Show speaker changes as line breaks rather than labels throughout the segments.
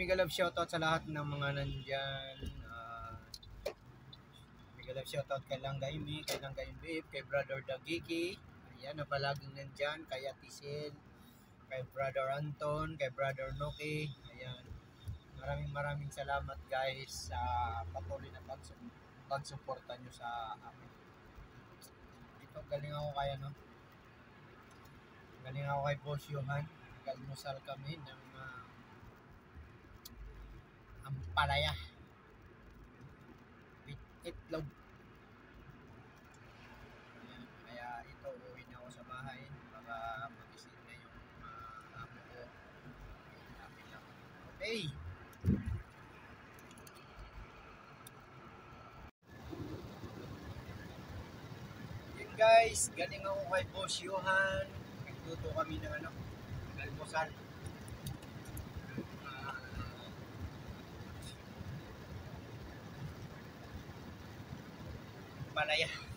mega love shoutout sa lahat ng mga nandyan. Uh, mega love shoutout kay Langgay Mi, kay Langgay Babe, kay Brother Dagiki. Ayan, na palaging nandyan. Kay Atisil, kay Brother Anton, kay Brother Noki. Ayan. Maraming maraming salamat guys sa patuloy na pagsu- pagsuporta nyo sa amin. Ito, galing ako kaya no. Galing ako kay Boss Johan. Kalmusal kami ng uh, ampalaya with itlog. Ayan, kaya ito, uwi na ako sa bahay para magising na yung uh, amo ko. Okay. Yun guys, galing ako kay Boss Johan. Nagluto kami ng ano, almusal. Palaya. Ito,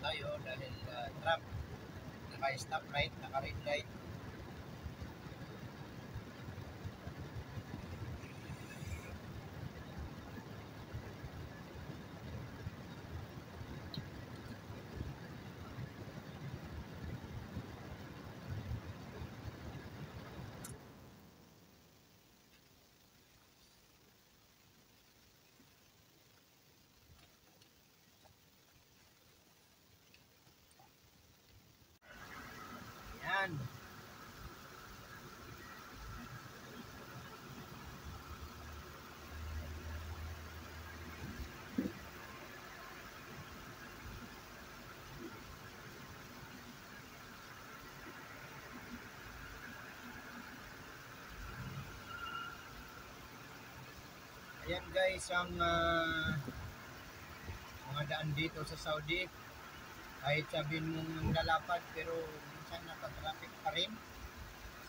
tayo dahil uh, trap. Naka-stop light, naka-red light. Yan. Ayan guys, ang ah, mga daan dito sa Saudi, kahit sabihin mong lalapad pero minsan nakatraffic pa rin.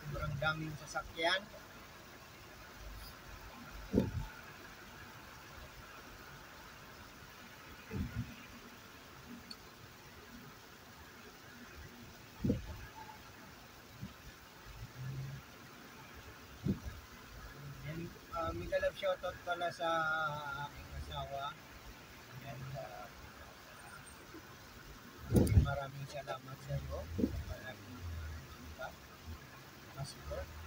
Sobrang daming sasakyan. Shoutout pala sa aking asawa. Yan, uh, maraming maraming salamat sa iyo. Sa palaging suporta.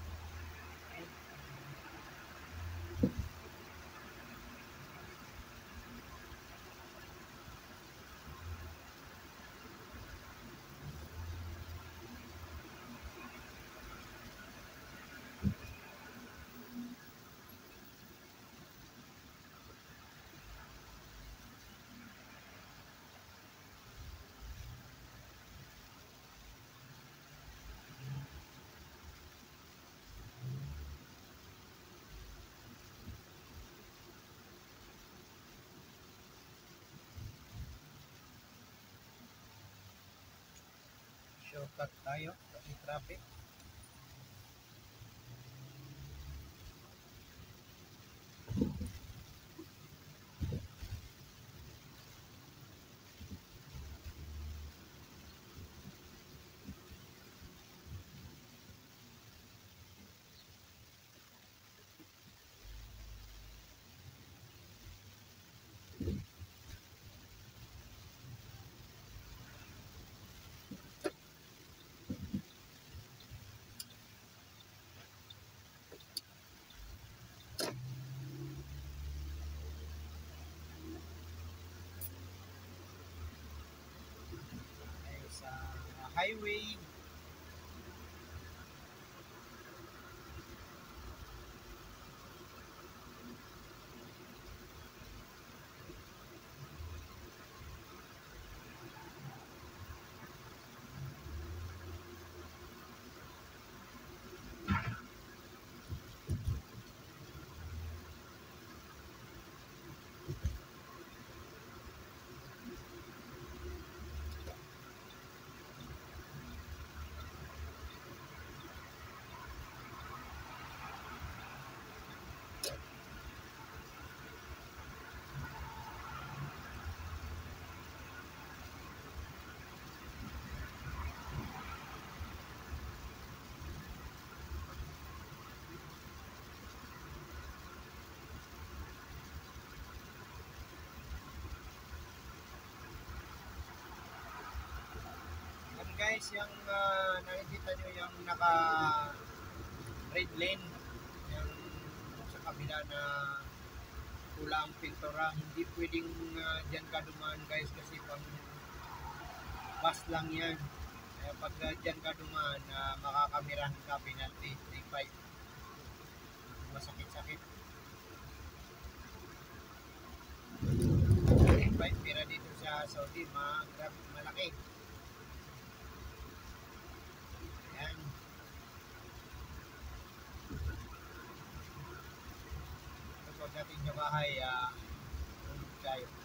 Shortcut tayo kasi traffic. 还以为 guys, yung ah, nakikita nyo yung naka red lane. Yung sa kabila na pula ang pintura. Hindi pwedeng uh, dyan ka dumaan guys kasi pang bus lang yan. Kaya pag uh, dyan ka dumaan uh, makakamirahan ka penalty 3-5 masakit-sakit. 5 pira dito sa Saudi malaki Ayan. Kapag natin sa bahay, ah, tulog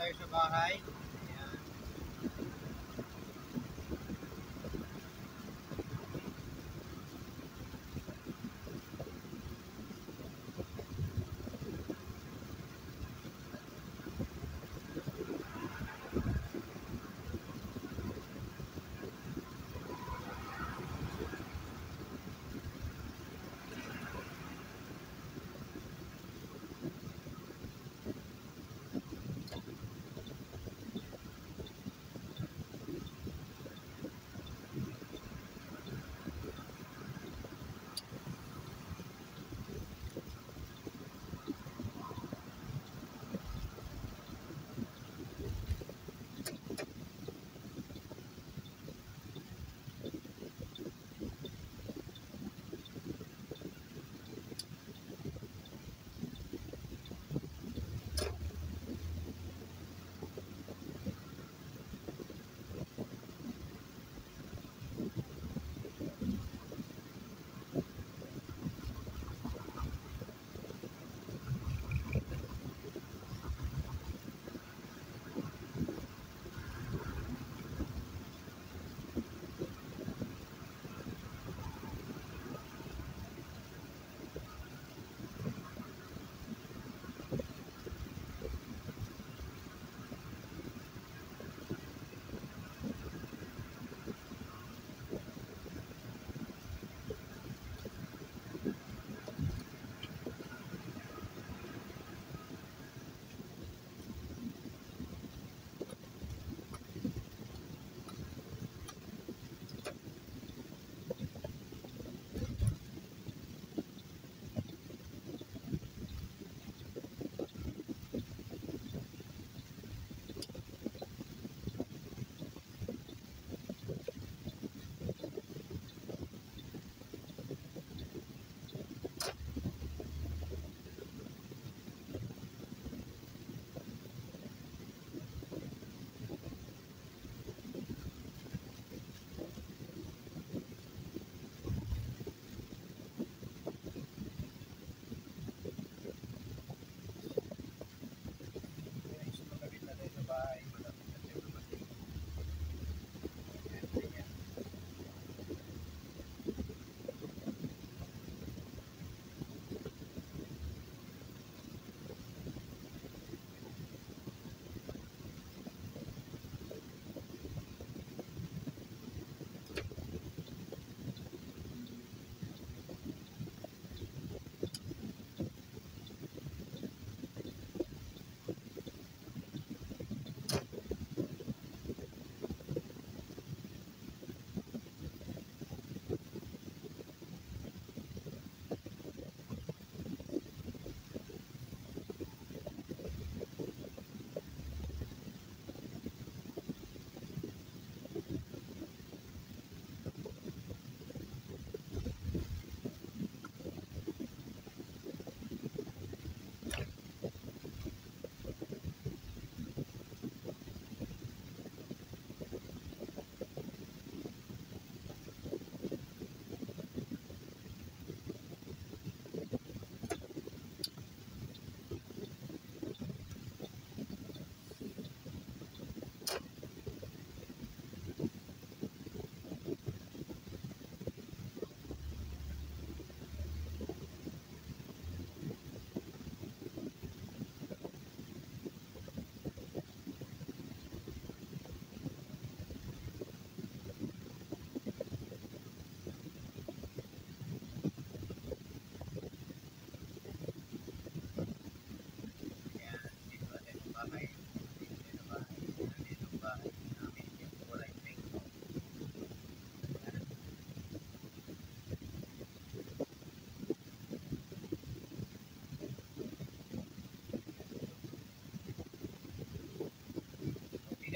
tayo sa bahay.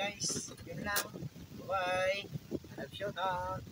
guys. Yun lang. Bye. Have shout out.